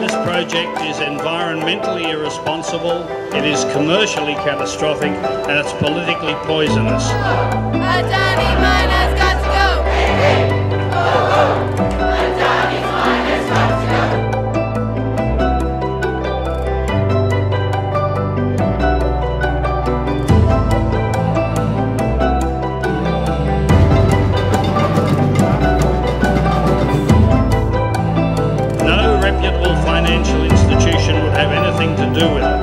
This project is environmentally irresponsible, it is commercially catastrophic, and it's politically poisonous. Oh, uh, Adani reputable financial institution would have anything to do with it.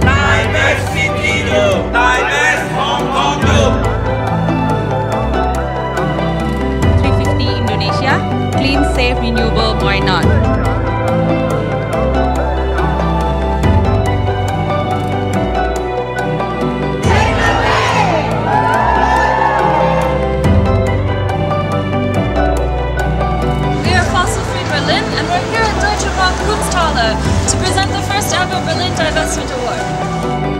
Divest Citigroup, Divest Hong Kong Group. 350 Indonesia, clean, safe, renewable, why not? Have Albert Berlin Divestment work.